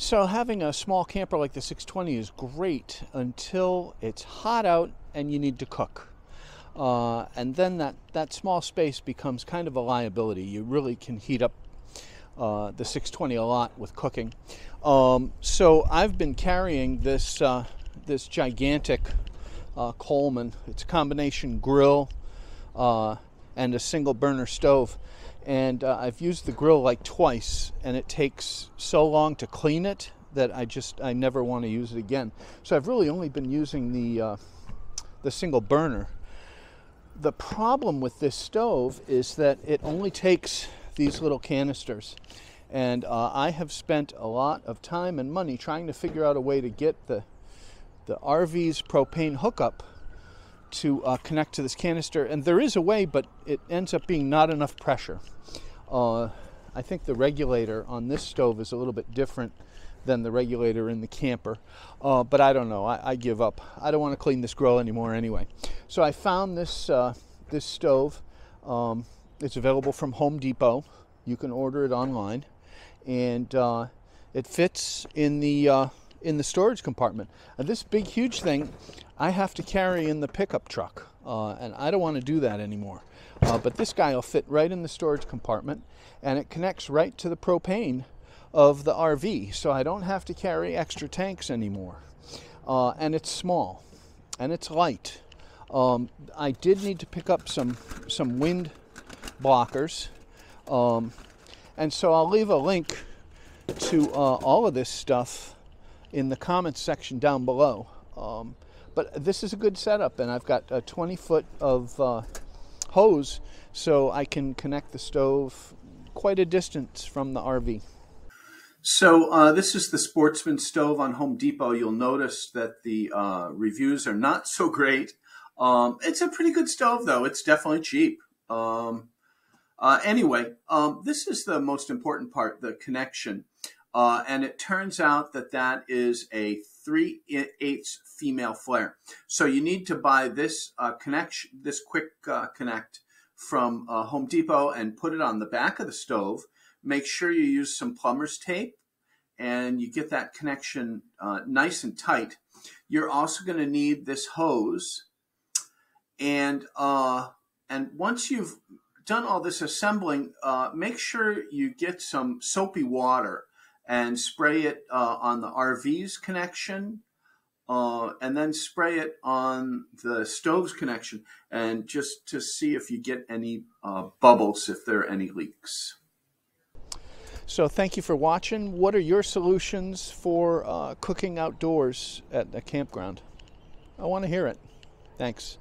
So having a small camper like the 620 is great until it's hot out and you need to cook. Uh, and then that, that small space becomes kind of a liability. You really can heat up uh, the 620 a lot with cooking. Um, so I've been carrying this, uh, this gigantic uh, Coleman. It's a combination grill uh, and a single burner stove and uh, I've used the grill like twice, and it takes so long to clean it that I just I never want to use it again. So I've really only been using the uh, the single burner. The problem with this stove is that it only takes these little canisters, and uh, I have spent a lot of time and money trying to figure out a way to get the the RV's propane hookup to uh, connect to this canister. And there is a way, but it ends up being not enough pressure. Uh, I think the regulator on this stove is a little bit different than the regulator in the camper. Uh, but I don't know. I, I, give up. I don't want to clean this grill anymore anyway. So I found this uh, this stove. Um, it's available from Home Depot. You can order it online, and uh, it fits in the uh, in the storage compartment. And this big, huge thing, I have to carry in the pickup truck, uh, and I don't want to do that anymore. Uh, but this guy will fit right in the storage compartment, and it connects right to the propane of the RV, so I don't have to carry extra tanks anymore. Uh, and it's small, and it's light. Um, I did need to pick up some some wind blockers, um, and so I'll leave a link to uh, all of this stuff in the comments section down below. Um, but this is a good setup, and I've got a 20 foot of uh, hose so I can connect the stove quite a distance from the RV. So uh, this is the Sportsman stove on Home Depot. You'll notice that the uh, reviews are not so great. Um, it's a pretty good stove, though. It's definitely cheap. Um, uh, anyway, um, this is the most important part, the connection. Uh, and it turns out that that is a 3 eighths female flare. So you need to buy this uh, connection, this quick uh, connect from uh, Home Depot and put it on the back of the stove. Make sure you use some plumber's tape and you get that connection uh, nice and tight. You're also going to need this hose. And, uh, and once you've done all this assembling, make sure you get some soapy water and spray it uh, on the RV's connection, uh, and then spray it on the stove's connection, and just to see if you get any uh, bubbles, if there are any leaks. So thank you for watching. What are your solutions for uh, cooking outdoors at a campground? I want to hear it. Thanks.